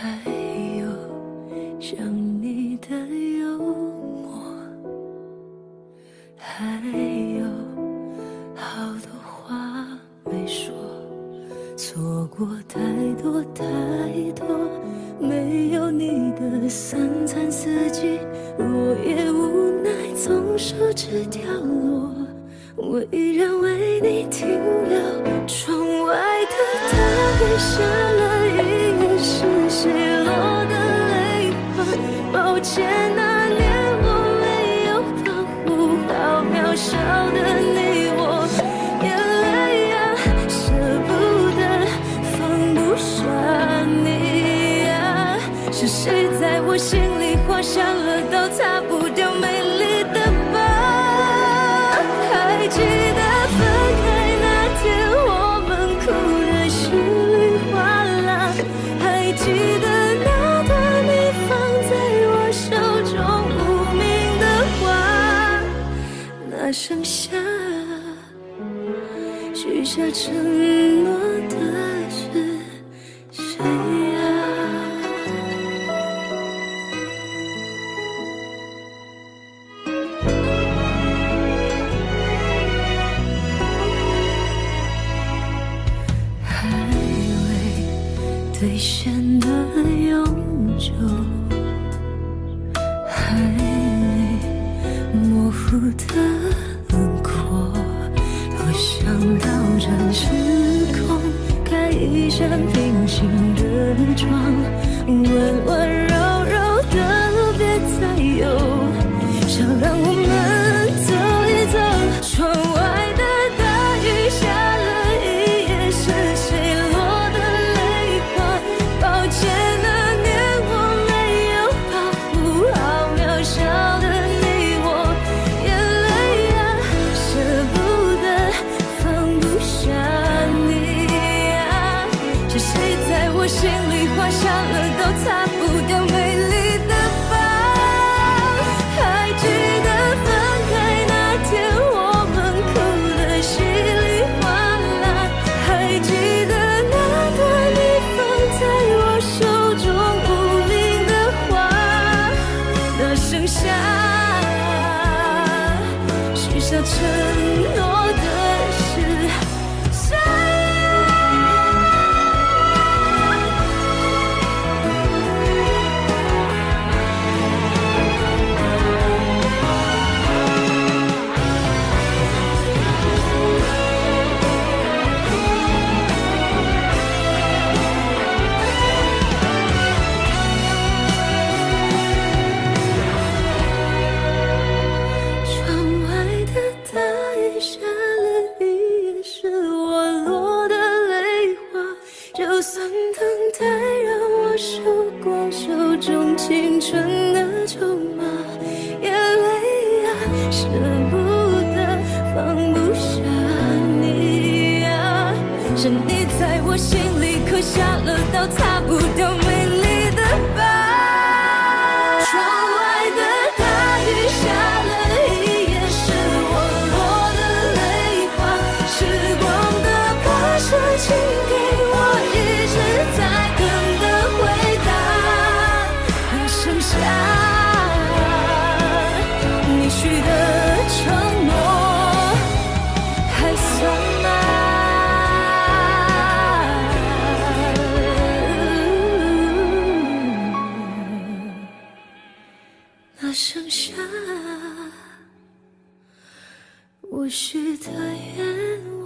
还有想你的幽默还有好多话没说错过太多太多没有你的三餐四季落叶无奈从树枝掉落我依然为你停留窗外的大雨下谁落的泪花？抱歉那年我没有保护好渺小的你，我眼泪呀舍不得放不下你呀。是谁在我心里画下了道擦不掉美丽的疤？还记得分开那天我们哭得稀里哗啦，还记剩下许下承诺的是谁呀？还未兑现的永久，还没模糊的的窗，温承诺的等待让我输光手中青春的筹码，眼泪啊舍不得放不下你啊。是你在我心里刻下了道擦不掉我许的愿